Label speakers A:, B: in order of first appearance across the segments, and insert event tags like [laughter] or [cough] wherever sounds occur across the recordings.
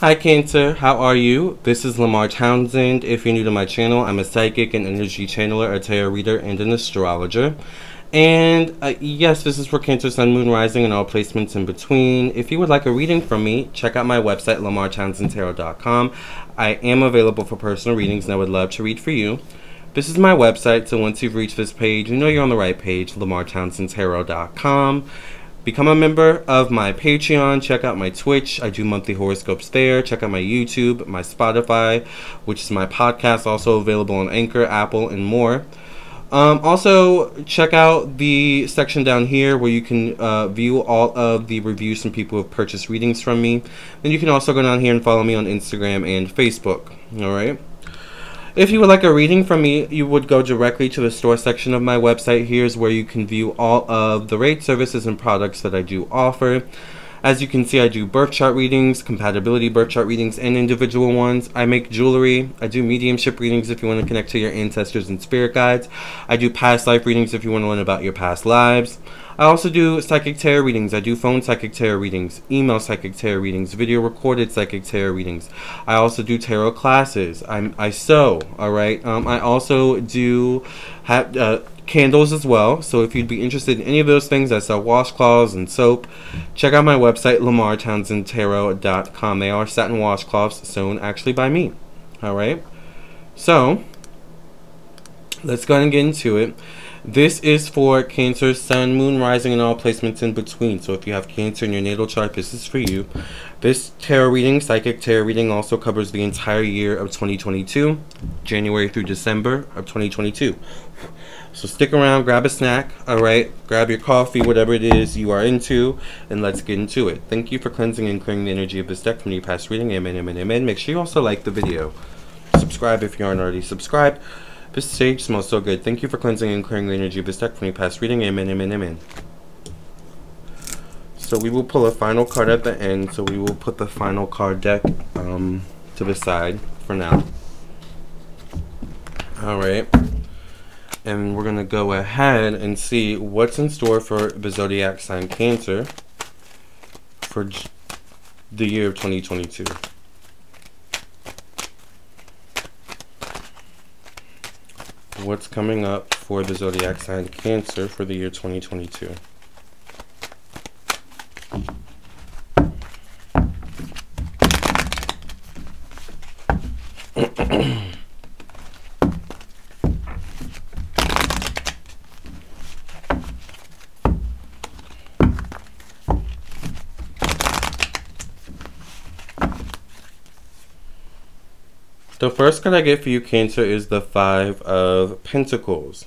A: Hi Cancer, how are you? This is Lamarr Townsend. If you're new to my channel, I'm a psychic, an energy channeler, a tarot reader, and an astrologer. And uh, yes, this is for Cancer, Sun, Moon, Rising, and all placements in between. If you would like a reading from me, check out my website, lamarrtownsendtarot.com. I am available for personal readings, and I would love to read for you. This is my website, so once you've reached this page, you know you're on the right page, lamarrtownsendtarot.com. Become a member of my Patreon. Check out my Twitch. I do monthly horoscopes there. Check out my YouTube, my Spotify, which is my podcast, also available on Anchor, Apple, and more. Um, also, check out the section down here where you can uh, view all of the reviews from people who have purchased readings from me. And you can also go down here and follow me on Instagram and Facebook. All right. If you would like a reading from me, you would go directly to the store section of my website. Here's where you can view all of the rate services and products that I do offer. As you can see, I do birth chart readings, compatibility birth chart readings, and individual ones. I make jewelry. I do mediumship readings if you want to connect to your ancestors and spirit guides. I do past life readings if you want to learn about your past lives. I also do psychic tarot readings. I do phone psychic tarot readings, email psychic tarot readings, video recorded psychic tarot readings. I also do tarot classes. I'm, I sew, all right? Um, I also do have uh, candles as well. So if you'd be interested in any of those things, I sell washcloths and soap. Check out my website, lamarrtownsendtarot.com. They are satin washcloths sewn actually by me, all right? So let's go ahead and get into it. This is for Cancer, Sun, Moon, Rising, and all placements in between. So if you have Cancer in your natal chart, this is for you. This tarot reading, psychic tarot reading, also covers the entire year of 2022, January through December of 2022. So stick around, grab a snack, all right? Grab your coffee, whatever it is you are into, and let's get into it. Thank you for cleansing and clearing the energy of this deck from your past reading. Amen, amen, amen. Make sure you also like the video. Subscribe if you aren't already subscribed. This sage smells so good. Thank you for cleansing and clearing the energy of this deck from your past reading. Amen, amen, amen. So we will pull a final card at the end. So we will put the final card deck um, to the side for now. Alright. And we're going to go ahead and see what's in store for the Zodiac sign Cancer for the year of 2022. What's coming up for the zodiac sign Cancer for the year 2022. The first card I get for you, Cancer, is the Five of Pentacles.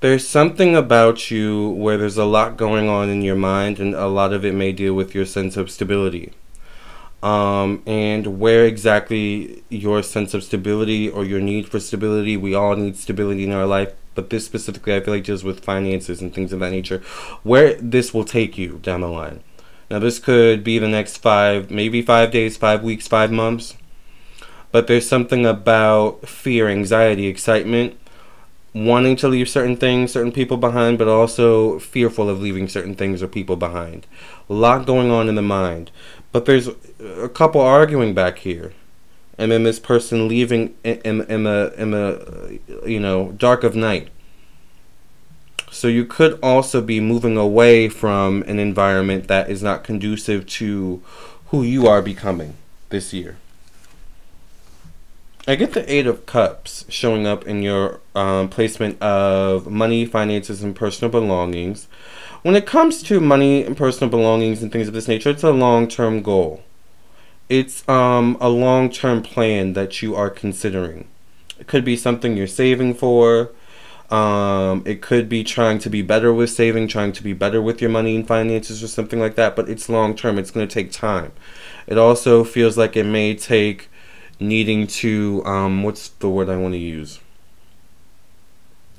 A: There's something about you where there's a lot going on in your mind, and a lot of it may deal with your sense of stability. Um, and where exactly your sense of stability or your need for stability, we all need stability in our life, but this specifically I feel like deals with finances and things of that nature, where this will take you down the line. Now, this could be the next five, maybe five days, five weeks, five months but there's something about fear, anxiety, excitement, wanting to leave certain things, certain people behind, but also fearful of leaving certain things or people behind. A lot going on in the mind. But there's a couple arguing back here. And then this person leaving in, in, in the, in the, you know, dark of night. So you could also be moving away from an environment that is not conducive to who you are becoming this year. I get the Eight of Cups showing up in your um, placement of money, finances, and personal belongings. When it comes to money and personal belongings and things of this nature, it's a long-term goal. It's um, a long-term plan that you are considering. It could be something you're saving for. Um, it could be trying to be better with saving, trying to be better with your money and finances or something like that, but it's long-term. It's going to take time. It also feels like it may take needing to um, what's the word I want to use?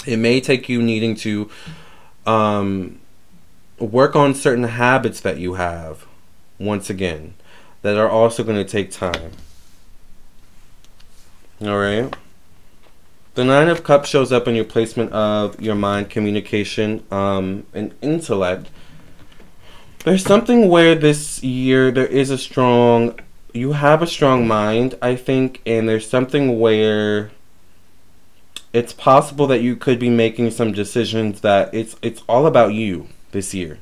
A: It may take you needing to um, work on certain habits that you have once again that are also going to take time. All right. The Nine of Cups shows up in your placement of your mind, communication, um, and intellect. There's something where this year there is a strong you have a strong mind, I think, and there's something where it's possible that you could be making some decisions that it's it's all about you this year.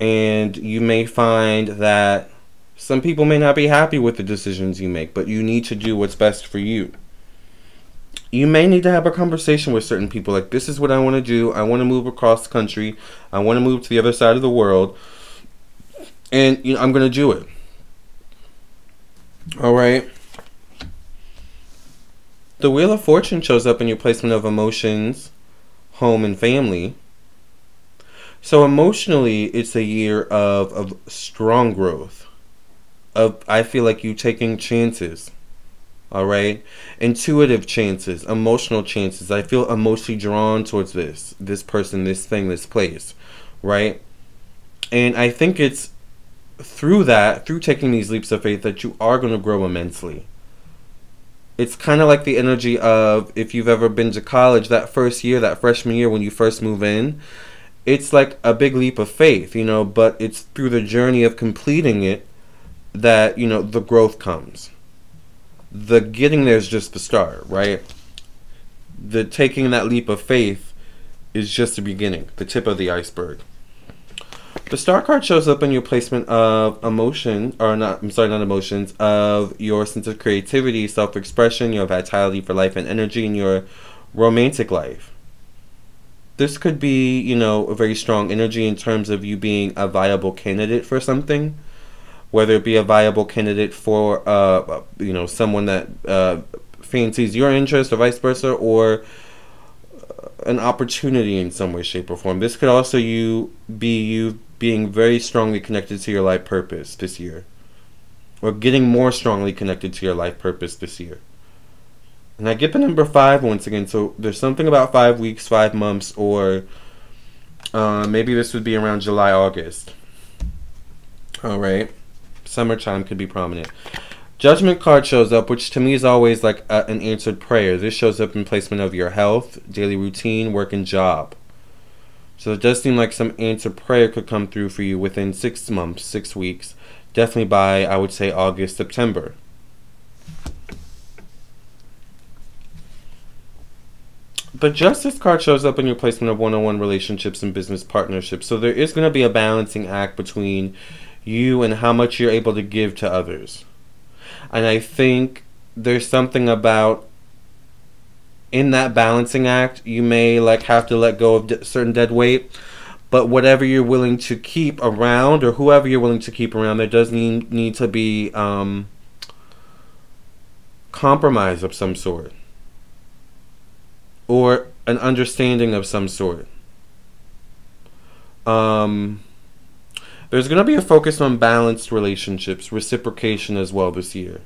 A: And you may find that some people may not be happy with the decisions you make, but you need to do what's best for you. You may need to have a conversation with certain people like this is what I want to do. I want to move across the country. I want to move to the other side of the world. And you know, I'm going to do it. All right. The Wheel of Fortune shows up in your placement of emotions, home, and family. So emotionally, it's a year of, of strong growth. Of I feel like you taking chances. All right, intuitive chances, emotional chances. I feel emotionally drawn towards this, this person, this thing, this place, right? And I think it's through that, through taking these leaps of faith, that you are going to grow immensely. It's kind of like the energy of if you've ever been to college, that first year, that freshman year when you first move in, it's like a big leap of faith, you know, but it's through the journey of completing it that, you know, the growth comes. The getting there is just the start, right? The taking that leap of faith is just the beginning, the tip of the iceberg. The star card shows up in your placement of emotion, or not, I'm sorry, not emotions, of your sense of creativity, self expression, your vitality for life and energy in your romantic life. This could be, you know, a very strong energy in terms of you being a viable candidate for something, whether it be a viable candidate for, uh, you know, someone that uh, fancies your interest or vice versa, or an opportunity in some way, shape, or form. This could also you be you being very strongly connected to your life purpose this year, or getting more strongly connected to your life purpose this year. And I get the number five once again. So there's something about five weeks, five months, or uh, maybe this would be around July, August. All right. Summertime could be prominent. Judgment card shows up, which to me is always like a, an answered prayer. This shows up in placement of your health, daily routine, work, and job. So it does seem like some answered prayer could come through for you within six months, six weeks. Definitely by, I would say, August, September. The Justice card shows up in your placement of one on one relationships and business partnerships. So there is going to be a balancing act between you and how much you're able to give to others. And I think there's something about in that balancing act, you may like have to let go of d- certain dead weight, but whatever you're willing to keep around or whoever you're willing to keep around, there does need need to be um, compromise of some sort or an understanding of some sort. Um, there's going to be a focus on balanced relationships, reciprocation as well this year.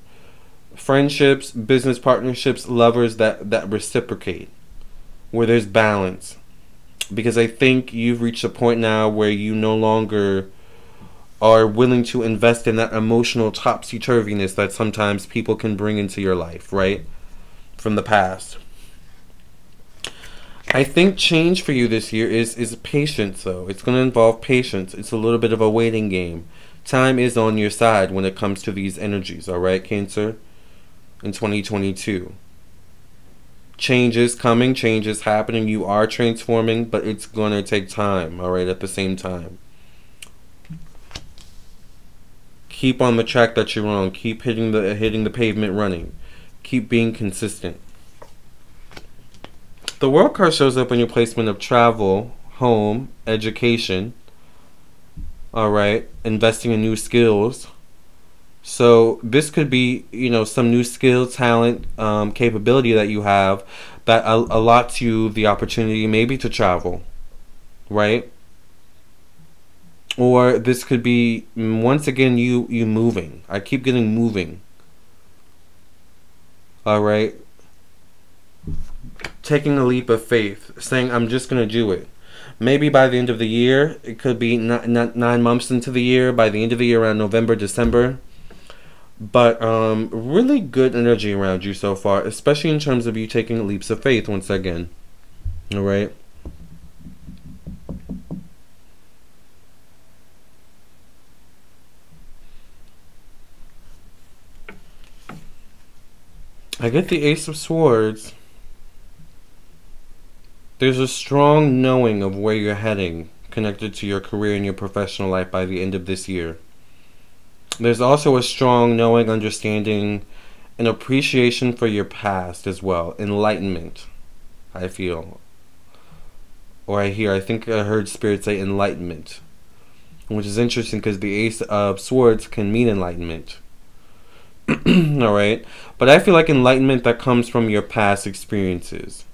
A: Friendships, business partnerships, lovers that, that reciprocate, where there's balance. Because I think you've reached a point now where you no longer are willing to invest in that emotional topsy turviness that sometimes people can bring into your life, right? From the past. I think change for you this year is is patience though. It's going to involve patience. It's a little bit of a waiting game. Time is on your side when it comes to these energies, all right, Cancer? In 2022. Change is coming, change is happening. You are transforming, but it's going to take time, all right, at the same time. Keep on the track that you're on. Keep hitting the hitting the pavement running. Keep being consistent. The world card shows up in your placement of travel, home, education. All right, investing in new skills. So this could be, you know, some new skill, talent, um, capability that you have that allots you the opportunity maybe to travel, right? Or this could be once again you you moving. I keep getting moving. All right taking a leap of faith, saying, I'm just going to do it. Maybe by the end of the year, it could be not, nine months into the year, by the end of the year, around November, December. But um, really good energy around you so far, especially in terms of you taking leaps of faith once again. All right. I get the Ace of Swords. There's a strong knowing of where you're heading connected to your career and your professional life by the end of this year. There's also a strong knowing, understanding, and appreciation for your past as well. Enlightenment, I feel. Or I hear, I think I heard Spirit say enlightenment. Which is interesting because the Ace of Swords can mean enlightenment. [clears throat] Alright? But I feel like enlightenment that comes from your past experiences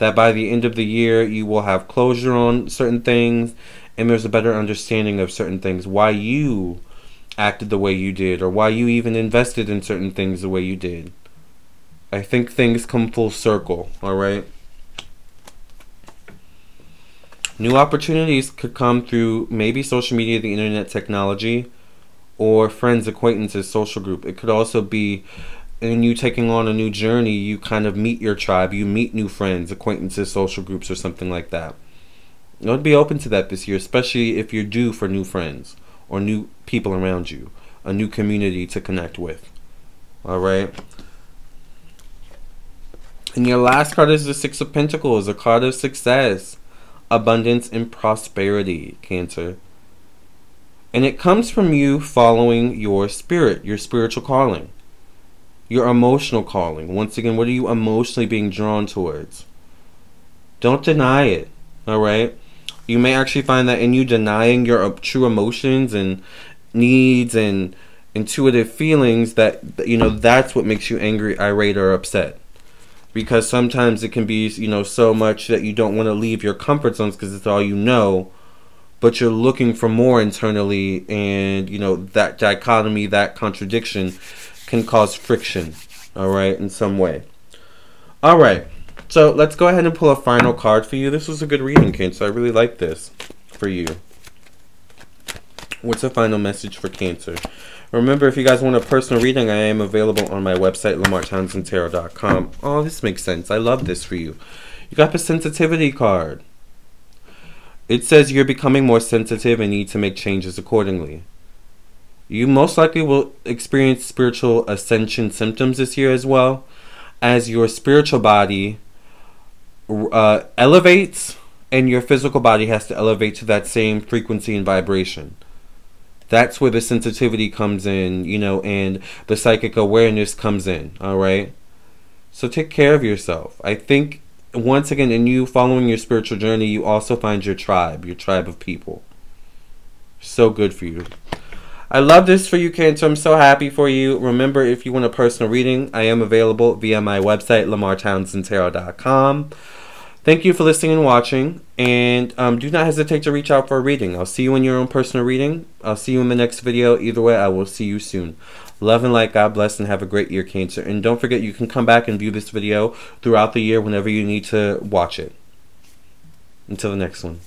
A: that by the end of the year you will have closure on certain things and there's a better understanding of certain things. Why you acted the way you did or why you even invested in certain things the way you did. I think things come full circle all right? New opportunities could come through maybe social media the internet technology or friends acquaintances social group. It could also be and you taking on a new journey, you kind of meet your tribe, you meet new friends, acquaintances, social groups, or something like that. I would be open to that this year, especially if you're due for new friends or new people around you, a new community to connect with. All right. And your last card is the Six of Pentacles, a card of success, abundance, and prosperity, Cancer. And it comes from you following your spirit, your spiritual calling your emotional calling. Once again, what are you emotionally being drawn towards? Don't deny it, all right? You may actually find that in you denying your uh, true emotions and needs and intuitive feelings that you know that's what makes you angry, irate or upset. Because sometimes it can be, you know, so much that you don't want to leave your comfort zones because it's all you know, but you're looking for more internally and, you know, that dichotomy, that contradiction can cause friction, all right, in some way. All right, so let's go ahead and pull a final card for you. This was a good reading, Cancer. I really like this for you. What's the final message for Cancer? Remember, if you guys want a personal reading, I am available on my website, lamarrtownsendtarot.com. Oh, this makes sense. I love this for you. You got the sensitivity card. It says you're becoming more sensitive and need to make changes accordingly. You most likely will experience spiritual ascension symptoms this year as well, as your spiritual body uh, elevates and your physical body has to elevate to that same frequency and vibration. That's where the sensitivity comes in, you know, and the psychic awareness comes in, all right? So take care of yourself. I think once again, in you following your spiritual journey, you also find your tribe, your tribe of people. So good for you. I love this for you, Cancer. I'm so happy for you. Remember, if you want a personal reading, I am available via my website, lamarrtownsendtarot.com. Thank you for listening and watching, and um, do not hesitate to reach out for a reading. I'll see you in your own personal reading. I'll see you in the next video. Either way, I will see you soon. Love and light, God bless, and have a great year, Cancer. And don't forget, you can come back and view this video throughout the year whenever you need to watch it. Until the next one.